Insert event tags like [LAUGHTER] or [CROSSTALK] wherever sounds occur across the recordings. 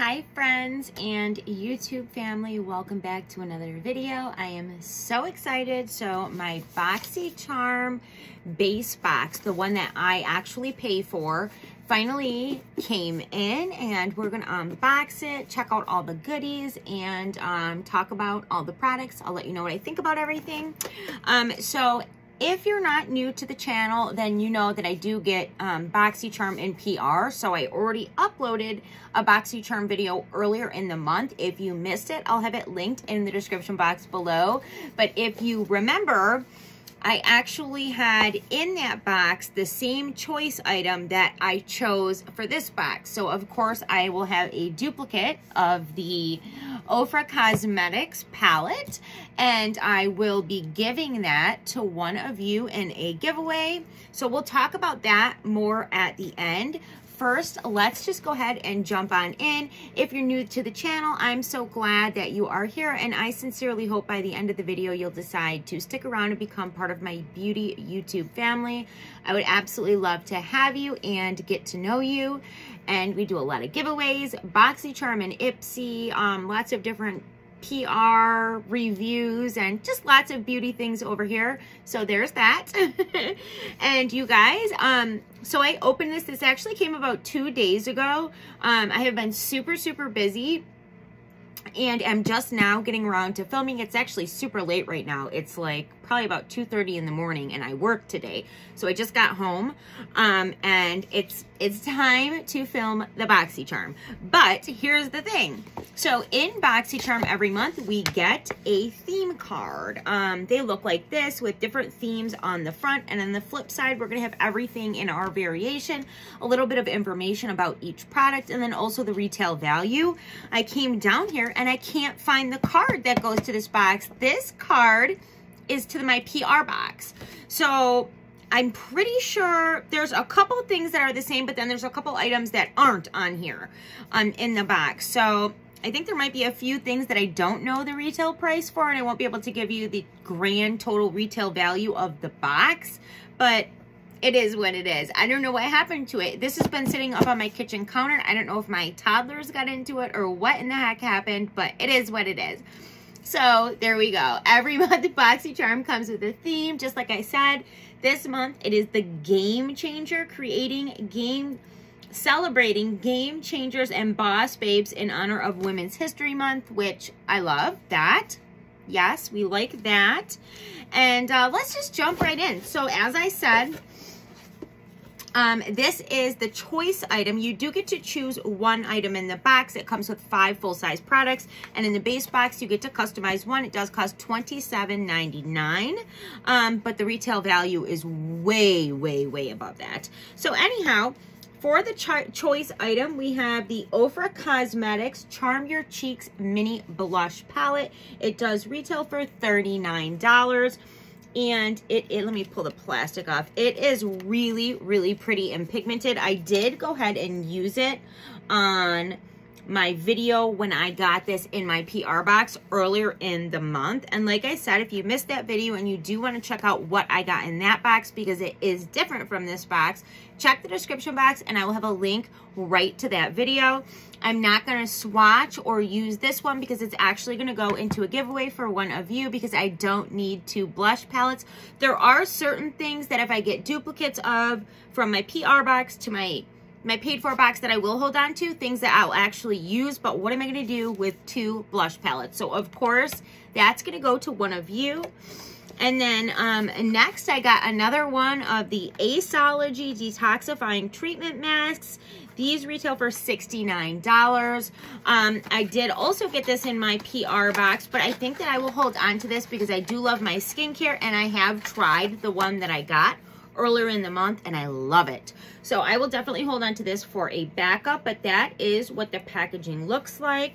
Hi friends and YouTube family, welcome back to another video. I am so excited. So my BoxyCharm base box, the one that I actually pay for, finally came in and we're gonna unbox it, check out all the goodies and um, talk about all the products. I'll let you know what I think about everything. Um, so if you're not new to the channel, then you know that I do get um, BoxyCharm in PR. So I already uploaded a BoxyCharm video earlier in the month. If you missed it, I'll have it linked in the description box below. But if you remember, I actually had in that box the same choice item that I chose for this box. So of course I will have a duplicate of the Ofra Cosmetics palette and I will be giving that to one of you in a giveaway. So we'll talk about that more at the end first, let's just go ahead and jump on in. If you're new to the channel, I'm so glad that you are here and I sincerely hope by the end of the video you'll decide to stick around and become part of my beauty YouTube family. I would absolutely love to have you and get to know you. And we do a lot of giveaways, BoxyCharm and Ipsy, um, lots of different PR reviews and just lots of beauty things over here. So there's that. [LAUGHS] and you guys, um, so I opened this. This actually came about two days ago. Um, I have been super, super busy and I'm just now getting around to filming. It's actually super late right now. It's like probably about 2.30 in the morning and I work today. So I just got home um, and it's it's time to film the BoxyCharm. But here's the thing. So in BoxyCharm every month we get a theme card. Um, they look like this with different themes on the front and on the flip side we're going to have everything in our variation, a little bit of information about each product and then also the retail value. I came down here and I can't find the card that goes to this box. This card is to my PR box. So I'm pretty sure there's a couple things that are the same, but then there's a couple items that aren't on here um, in the box. So I think there might be a few things that I don't know the retail price for, and I won't be able to give you the grand total retail value of the box, but it is what it is. I don't know what happened to it. This has been sitting up on my kitchen counter. I don't know if my toddlers got into it or what in the heck happened, but it is what it is. So there we go. Every [LAUGHS] month BoxyCharm comes with a theme. Just like I said, this month it is the Game Changer, creating game, celebrating game changers and boss babes in honor of Women's History Month, which I love that. Yes, we like that. And uh, let's just jump right in. So as I said, um, this is the choice item. You do get to choose one item in the box. It comes with five full-size products. And in the base box, you get to customize one. It does cost $27.99. Um, but the retail value is way, way, way above that. So anyhow, for the choice item, we have the Ofra Cosmetics Charm Your Cheeks Mini Blush Palette. It does retail for $39 and it, it, let me pull the plastic off. It is really really pretty and pigmented. I did go ahead and use it on my video when I got this in my PR box earlier in the month. And like I said, if you missed that video and you do want to check out what I got in that box because it is different from this box, check the description box and I will have a link right to that video. I'm not going to swatch or use this one because it's actually going to go into a giveaway for one of you because I don't need two blush palettes. There are certain things that if I get duplicates of from my PR box to my my paid for box that I will hold on to, things that I'll actually use, but what am I going to do with two blush palettes? So, of course, that's going to go to one of you. And then um, next, I got another one of the Aceology Detoxifying Treatment Masks. These retail for $69. Um, I did also get this in my PR box, but I think that I will hold on to this because I do love my skincare and I have tried the one that I got earlier in the month and I love it. So I will definitely hold on to this for a backup, but that is what the packaging looks like.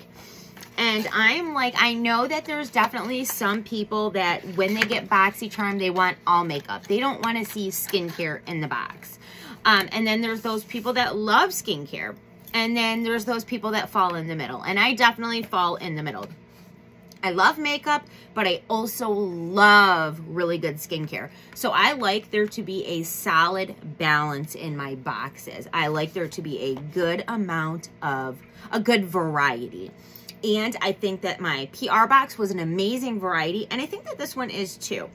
And I'm like, I know that there's definitely some people that when they get BoxyCharm, they want all makeup. They don't want to see skincare in the box. Um, and then there's those people that love skincare. And then there's those people that fall in the middle. And I definitely fall in the middle. I love makeup, but I also love really good skincare. So I like there to be a solid balance in my boxes. I like there to be a good amount of, a good variety. And I think that my PR box was an amazing variety. And I think that this one is too.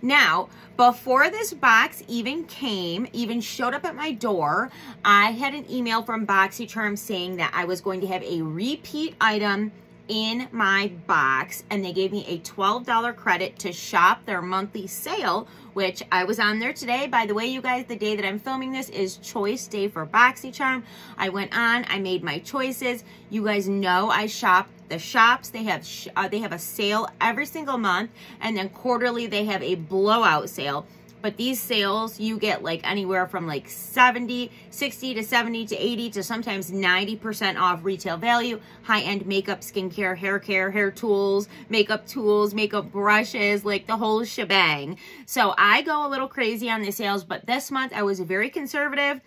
Now, before this box even came, even showed up at my door, I had an email from BoxyCharm saying that I was going to have a repeat item in my box and they gave me a $12 credit to shop their monthly sale, which I was on there today. By the way, you guys, the day that I'm filming this is choice day for BoxyCharm. I went on, I made my choices. You guys know I shop the shops. They have uh, they have a sale every single month and then quarterly they have a blowout sale but these sales you get like anywhere from like 70 60 to 70 to 80 to sometimes 90 percent off retail value. High-end makeup skincare hair care hair tools makeup tools makeup brushes like the whole shebang. So i go a little crazy on the sales but this month i was very conservative.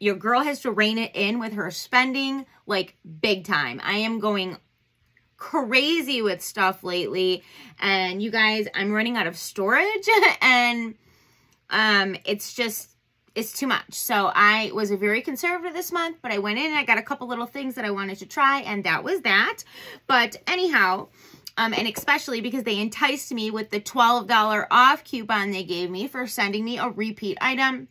Your girl has to rein it in with her spending like big time. I am going crazy with stuff lately and you guys i'm running out of storage [LAUGHS] and um, it's just, it's too much. So I was a very conservative this month, but I went in and I got a couple little things that I wanted to try, and that was that. But anyhow, um, and especially because they enticed me with the $12 off coupon they gave me for sending me a repeat item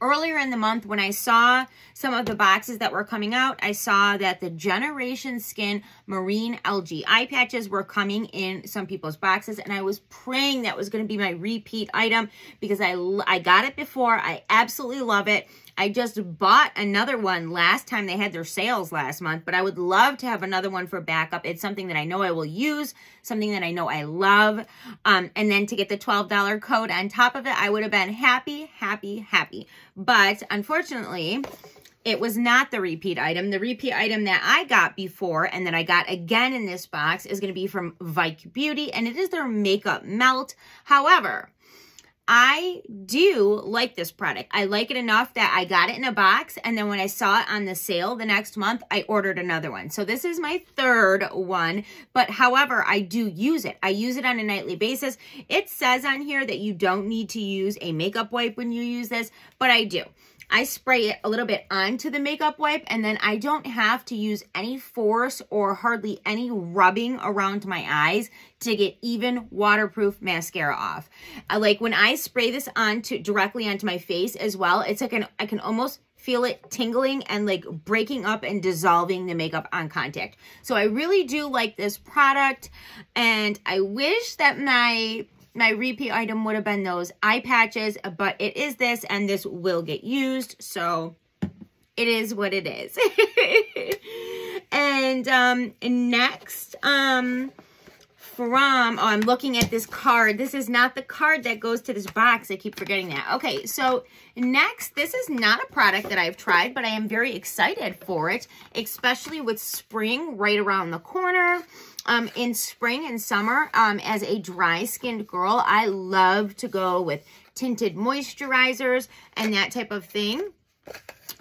earlier in the month when I saw some of the boxes that were coming out, I saw that the Generation Skin Marine Algae eye patches were coming in some people's boxes. And I was praying that was going to be my repeat item because I, I got it before. I absolutely love it. I just bought another one last time they had their sales last month, but I would love to have another one for backup. It's something that I know I will use, something that I know I love. Um, and then to get the $12 code on top of it, I would have been happy, happy, happy. But unfortunately, it was not the repeat item. The repeat item that I got before and that I got again in this box is going to be from Vike Beauty, and it is their Makeup Melt. However, I do like this product. I like it enough that I got it in a box and then when I saw it on the sale the next month, I ordered another one. So this is my third one, but however, I do use it. I use it on a nightly basis. It says on here that you don't need to use a makeup wipe when you use this, but I do. I spray it a little bit onto the makeup wipe and then I don't have to use any force or hardly any rubbing around my eyes to get even waterproof mascara off. Like when I spray this onto directly onto my face as well, it's like an, I can almost feel it tingling and like breaking up and dissolving the makeup on contact. So I really do like this product and I wish that my my repeat item would have been those eye patches, but it is this and this will get used. So it is what it is. [LAUGHS] and um, next, um, from, oh, I'm looking at this card. This is not the card that goes to this box. I keep forgetting that. Okay, so next, this is not a product that I've tried, but I am very excited for it, especially with spring right around the corner. Um, in spring and summer, um, as a dry-skinned girl, I love to go with tinted moisturizers and that type of thing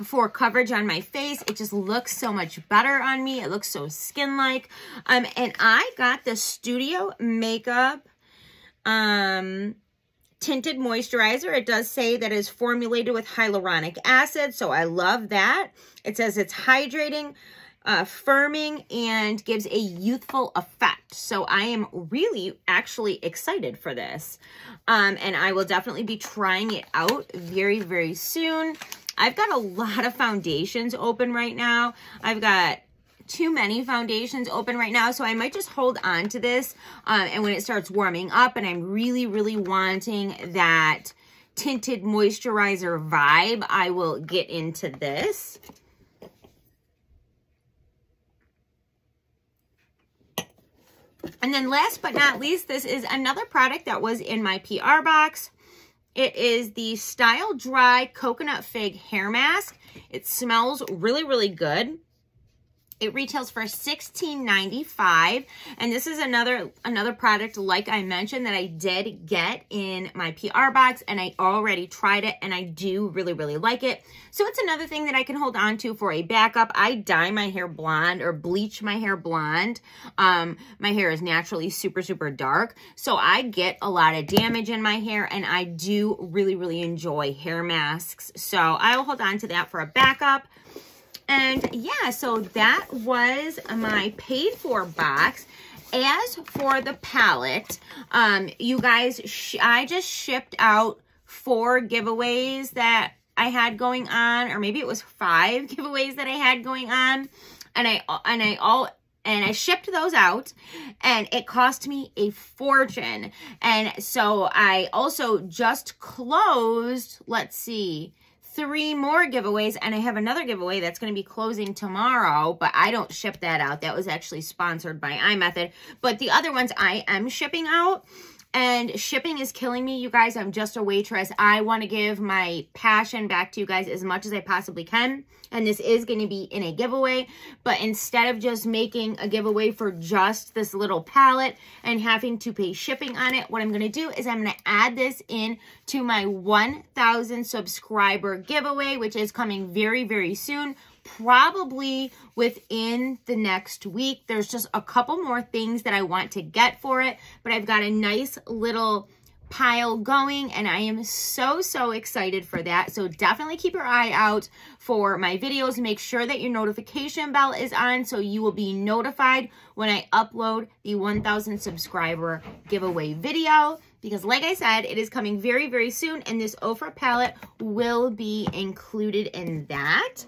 for coverage on my face. It just looks so much better on me. It looks so skin-like. Um, and I got the Studio Makeup um, tinted moisturizer. It does say that is formulated with hyaluronic acid, so I love that. It says it's hydrating, uh, firming, and gives a youthful effect. So I am really actually excited for this. Um, and I will definitely be trying it out very, very soon. I've got a lot of foundations open right now. I've got too many foundations open right now, so I might just hold on to this. Um, and when it starts warming up and I'm really, really wanting that tinted moisturizer vibe, I will get into this. And then last but not least, this is another product that was in my PR box. It is the Style Dry Coconut Fig Hair Mask. It smells really, really good. It retails for $16.95. And this is another another product, like I mentioned, that I did get in my PR box. And I already tried it. And I do really, really like it. So it's another thing that I can hold on to for a backup. I dye my hair blonde or bleach my hair blonde. Um, my hair is naturally super, super dark. So I get a lot of damage in my hair. And I do really, really enjoy hair masks. So I will hold on to that for a backup. And yeah, so that was my paid for box. As for the palette, um, you guys, I just shipped out four giveaways that I had going on, or maybe it was five [LAUGHS] giveaways that I had going on. And I, and I all, and I shipped those out and it cost me a fortune. And so I also just closed, let's see, three more giveaways and I have another giveaway that's going to be closing tomorrow, but I don't ship that out. That was actually sponsored by iMethod, but the other ones I am shipping out and shipping is killing me, you guys. I'm just a waitress. I want to give my passion back to you guys as much as I possibly can. And this is going to be in a giveaway. But instead of just making a giveaway for just this little palette and having to pay shipping on it, what I'm going to do is I'm going to add this in to my 1,000 subscriber giveaway, which is coming very, very soon probably within the next week. There's just a couple more things that I want to get for it, but I've got a nice little pile going and I am so, so excited for that. So definitely keep your eye out for my videos. Make sure that your notification bell is on so you will be notified when I upload the 1000 subscriber giveaway video because like I said, it is coming very, very soon and this Ofra palette will be included in that.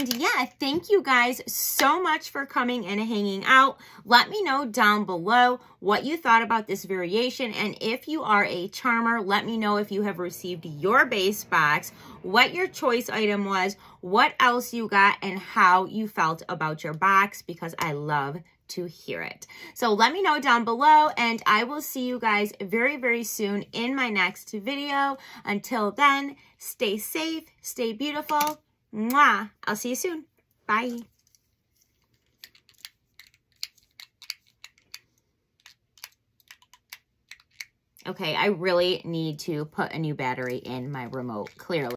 And yeah, thank you guys so much for coming and hanging out. Let me know down below what you thought about this variation. And if you are a charmer, let me know if you have received your base box, what your choice item was, what else you got, and how you felt about your box because I love to hear it. So let me know down below and I will see you guys very, very soon in my next video. Until then, stay safe, stay beautiful, Mwah. I'll see you soon. Bye. Okay, I really need to put a new battery in my remote, clearly.